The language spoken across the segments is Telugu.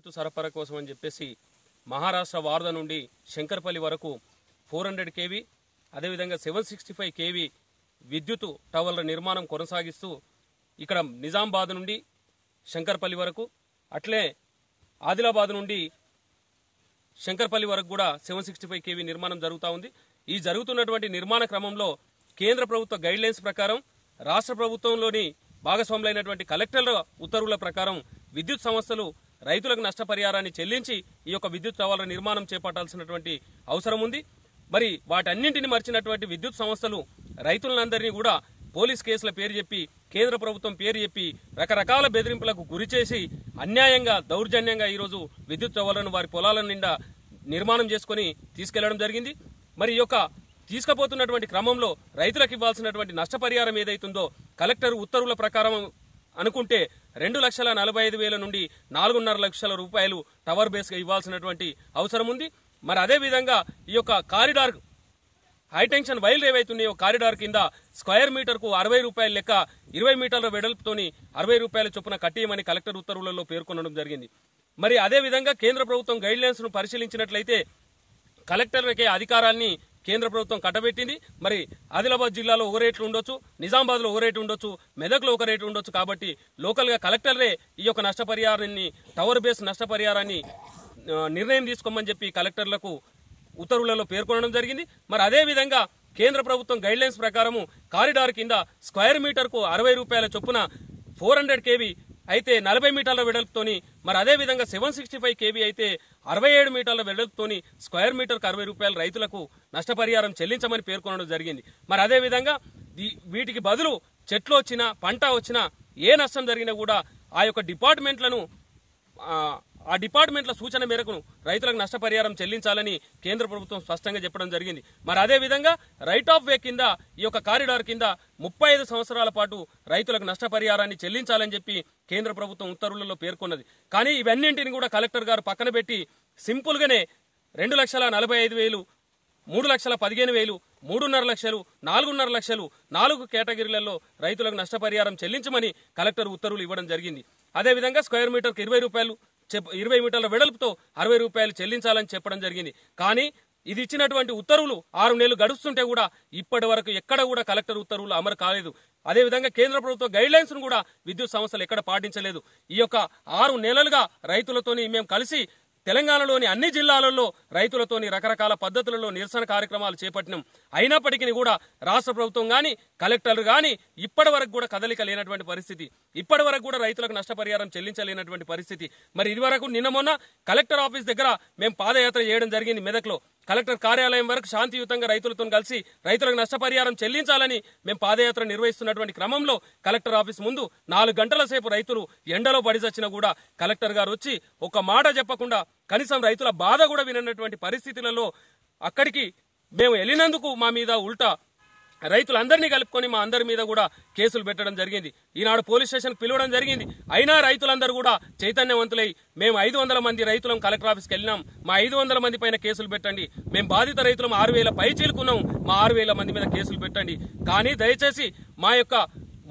విద్యుత్ సరఫరా కోసం అని చెప్పేసి మహారాష్ట్ర వార్ద నుండి శంకర్పల్లి వరకు ఫోర్ హండ్రెడ్ కేవీ అదేవిధంగా సెవెన్ సిక్స్టీ ఫైవ్ కేవీ విద్యుత్ టవర్ల నిర్మాణం కొనసాగిస్తూ ఇక్కడ నిజామాబాద్ నుండి శంకర్పల్లి వరకు అట్లే ఆదిలాబాద్ నుండి శంకర్పల్లి వరకు కూడా సెవెన్ సిక్స్టీ ఫైవ్ కేవీ నిర్మాణం జరుగుతూ ఉంది. ఈ జరుగుతున్నటువంటి నిర్మాణ క్రమంలో కేంద్ర ప్రభుత్వ గైడ్ లైన్స్ ప్రకారం రాష్ట్ర ప్రభుత్వంలోని భాగస్వాములైనటువంటి కలెక్టర్ల ఉత్తర్వుల ప్రకారం విద్యుత్ సంస్థలు రైతులకు నష్టపరిహారాన్ని చెల్లించి ఈ యొక్క విద్యుత్ సవాళ్ళ నిర్మాణం చేపట్టాల్సినటువంటి అవసరం ఉంది. మరి వాటన్నింటిని మర్చినటువంటి విద్యుత్ సంస్థలు రైతులందరినీ కూడా పోలీస్ కేసుల పేరు చెప్పి కేంద్ర ప్రభుత్వం పేరు చెప్పి రకరకాల బెదిరింపులకు గురిచేసి అన్యాయంగా దౌర్జన్యంగా ఈరోజు విద్యుత్ టవర్లను వారి పొలాల నిండా నిర్మాణం చేసుకుని తీసుకెళ్ళడం జరిగింది. మరి ఈ యొక్క తీసుకుపోతున్నటువంటి క్రమంలో రైతులకు ఇవ్వాల్సినటువంటి నష్టపరిహారం ఏదైతుందో కలెక్టర్ ఉత్తర్వుల ప్రకారం అనుకుంటే రెండు లక్షల నలభై ఐదు వేల నుండి నాలుగున్నర లక్షల రూపాయలు టవర్ బేస్గా ఇవ్వాల్సినటువంటి అవసరం ఉంది. మరి అదేవిధంగా ఈ యొక్క కారిడార్ హైటెన్షన్ వైర్లు ఏవైతున్నాయో కారిడార్ కింద స్క్వేర్ మీటర్కు అరవై రూపాయల లెక్క ఇరవై మీటర్ల వెడల్పుతోని అరవై రూపాయల చొప్పున కట్టేయమని కలెక్టర్ ఉత్తర్వులలో పేర్కొనడం జరిగింది. మరి అదే విధంగా కేంద్ర ప్రభుత్వం గైడ్లైన్స్ను పరిశీలించినట్లయితే కలెక్టర్లకే అధికారాన్ని కేంద్ర ప్రభుత్వం కట్టబెట్టింది. మరి ఆదిలాబాద్ జిల్లాలో ఒక రేట్లు ఉండొచ్చు నిజామాబాద్లో ఒక రేటు ఉండొచ్చు మెదక్లో ఒక రేటు ఉండొచ్చు కాబట్టి లోకల్గా కలెక్టరే కలెక్టర్లే ఈ యొక్క నష్టపరిహారాన్ని టవర్ బేస్ నష్టపరిహారాన్ని నిర్ణయం తీసుకోమని చెప్పి కలెక్టర్లకు ఉత్తర్వులలో పేర్కొనడం జరిగింది. మరి అదే విధంగా కేంద్ర ప్రభుత్వం గైడ్ లైన్స్ ప్రకారము కారిడార్ కింద స్క్వేర్ మీటర్కు అరవై రూపాయల చొప్పున ఫోర్ హండ్రెడ్ కేవీ అయితే నలభై మీటర్ల వెడల్పుతోని మరి అదే విధంగా సెవెన్ సిక్స్టీ ఫైవ్ కేవీ అయితే అరవై ఏడు మీటర్ల వెడల్పుతోని స్క్వేర్ మీటర్కు అరవై రూపాయలు రైతులకు నష్టపరిహారం చెల్లించమని పేర్కొనడం జరిగింది. మరి అదే విధంగా వీటికి బదులు చెట్లు వచ్చినా పంట వచ్చినా ఏ నష్టం జరిగినా కూడా ఆ యొక్క డిపార్ట్మెంట్లను ఆ, డిపార్ట్మెంట్ల సూచన మేరకు రైతులకు నష్టపరిహారం చెల్లించాలని కేంద్ర ప్రభుత్వం స్పష్టంగా చెప్పడం జరిగింది. మరి అదే విధంగా రైట్ ఆఫ్ వే కింద ఈ యొక్క కారిడార్ కింద ముప్పై ఐదు సంవత్సరాల పాటు రైతులకు నష్టపరిహారాన్ని చెల్లించాలని చెప్పి కేంద్ర ప్రభుత్వం ఉత్తర్వులలో పేర్కొన్నది. కానీ ఇవన్నింటిని కూడా కలెక్టర్ గారు పక్కన పెట్టి సింపుల్గానే రెండు లక్షల నలభై ఐదు వేలు మూడు లక్షల పదిహేను వేలు మూడున్నర లక్షలు నాలుగున్నర లక్షలు నాలుగు కేటగిరీలలో రైతులకు నష్టపరిహారం చెల్లించమని కలెక్టర్ ఉత్తర్వులు ఇవ్వడం జరిగింది. అదేవిధంగా స్క్వేర్ మీటర్కి ఇరవై రూపాయలు ఇరవై మీటర్ల వెడల్పుతో అరవై రూపాయలు చెల్లించాలని చెప్పడం జరిగింది. కానీ ఇది ఇచ్చినటువంటి ఉత్తర్వులు ఆరు నెలలు గడుస్తుంటే కూడా ఇప్పటి వరకు ఎక్కడ కూడా కలెక్టర్ ఉత్తర్వులు అమలు కాలేదు. అదేవిధంగా కేంద్ర ప్రభుత్వ గైడ్ లైన్స్ను కూడా విద్యుత్ సంస్థలు ఎక్కడ పాటించలేదు. ఈ యొక్క ఆరు నెలలుగా రైతులతోని మేము కలిసి తెలంగాణలోని అన్ని జిల్లాలలో రైతులతోని రకరకాల పద్ధతులలో నిరసన కార్యక్రమాలు చేపట్టినాం. అయినప్పటికీ కూడా రాష్ట్ర ప్రభుత్వం కానీ కలెక్టర్లు కానీ ఇప్పటి వరకు కూడా కదలిక లేనటువంటి పరిస్థితి. ఇప్పటి వరకు కూడా రైతులకు నష్టపరిహారం చెల్లించలేనటువంటి పరిస్థితి. మరి ఇదివరకు నిన్న మొన్న కలెక్టర్ ఆఫీస్ దగ్గర మేము పాదయాత్ర చేయడం జరిగింది మెదక్లో. కలెక్టర్ కార్యాలయం వరకు శాంతియుతంగా రైతులతో కలిసి రైతులకు నష్టపరిహారం చెల్లించాలని మేము పాదయాత్ర నిర్వహిస్తున్నటువంటి క్రమంలో కలెక్టర్ ఆఫీస్ ముందు నాలుగు గంటల సేపు రైతులు ఎండలో పడిచచ్చినా కూడా కలెక్టర్ గారు వచ్చి ఒక మాట చెప్పకుండా కనీసం రైతుల బాధ కూడా విననటువంటి పరిస్థితులలో అక్కడికి మేము వెళ్ళినందుకు మా మీద ఉల్టా రైతులందరినీ కలుపుకొని మా అందరి మీద కూడా కేసులు పెట్టడం జరిగింది. ఈనాడు పోలీస్ స్టేషన్ పిలవడం జరిగింది. అయినా రైతులందరూ కూడా చైతన్యవంతులై మేము ఐదు వందల మంది రైతులం కలెక్టర్ ఆఫీస్కి వెళ్ళినాం. మా ఐదు వందల మంది పైన కేసులు పెట్టండి. మేము బాధిత రైతులం ఆరు వేల పై చీలుకున్నాం. మా ఆరు వేల మంది మీద కేసులు పెట్టండి. కానీ దయచేసి మా యొక్క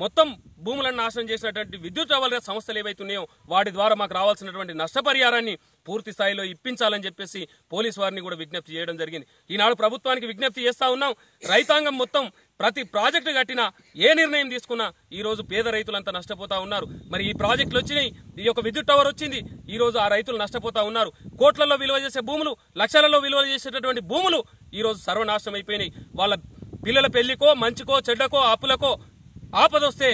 మొత్తం భూములను నాశనం చేసినటువంటి విద్యుత్ టవర్ల సంస్థలు ఏవైతున్నాయో వాటి ద్వారా మాకు రావాల్సినటువంటి నష్టపరిహారాన్ని పూర్తి స్థాయిలో ఇప్పించాలని చెప్పేసి పోలీస్ వారిని కూడా విజ్ఞప్తి చేయడం జరిగింది. ఈనాడు ప్రభుత్వానికి విజ్ఞప్తి చేస్తా ఉన్నాం. రైతాంగం మొత్తం ప్రతి ప్రాజెక్టు కట్టినా ఏ నిర్ణయం తీసుకున్నా ఈ రోజు పేద రైతులంతా నష్టపోతా ఉన్నారు. మరి ఈ ప్రాజెక్టులు వచ్చినాయి ఈ యొక్క విద్యుత్ టవర్ వచ్చింది ఈ రోజు ఆ రైతులు నష్టపోతా ఉన్నారు. కోట్లలో విలువ చేసే భూములు లక్షలలో విలువ చేసేటటువంటి భూములు ఈ రోజు సర్వనాశనం అయిపోయినాయి. వాళ్ళ పిల్లల పెళ్ళికో మంచికో చెడ్డకో అప్పులకో ఆపదొస్తే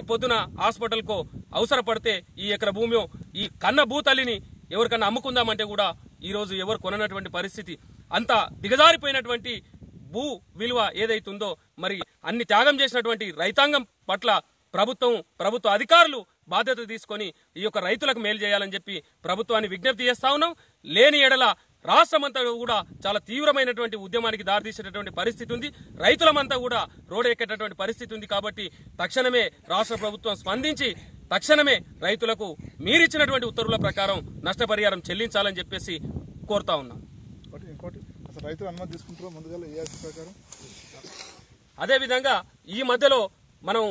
పొద్దున హాస్పిటల్కు అవసరపడితే ఈ ఎకర భూమి ఈ కన్న భూతల్లిని ఎవరికన్నా అమ్ముకుందామంటే కూడా ఈ రోజు ఎవరు కొననటువంటి పరిస్థితి. అంత దిగజారిపోయినటువంటి భూ విలువ ఏదైతుందో మరి అన్ని త్యాగం చేసినటువంటి రైతాంగం పట్ల ప్రభుత్వం ప్రభుత్వ అధికారులు బాధ్యత తీసుకొని ఈ యొక్క రైతులకు మేలు చేయాలని చెప్పి ప్రభుత్వాన్ని విజ్ఞప్తి చేస్తా ఉన్నాం. లేని ఎడల రాష్ట్రమంతా కూడా చాలా తీవ్రమైనటువంటి ఉద్యమానికి దారితీసేటటువంటి పరిస్థితి ఉంది. రైతులమంతా కూడా రోడ్ ఎక్కేటటువంటి పరిస్థితి ఉంది కాబట్టి తక్షణమే రాష్ట్ర ప్రభుత్వం స్పందించి తక్షణమే రైతులకు మీరిచ్చినటువంటి ఉత్తర్వుల ప్రకారం నష్టపరిహారం చెల్లించాలని చెప్పేసి కోరుతా ఉన్నాం. అదేవిధంగా ఈ మధ్యలో మనం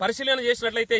పరిశీలన చేసినట్లయితే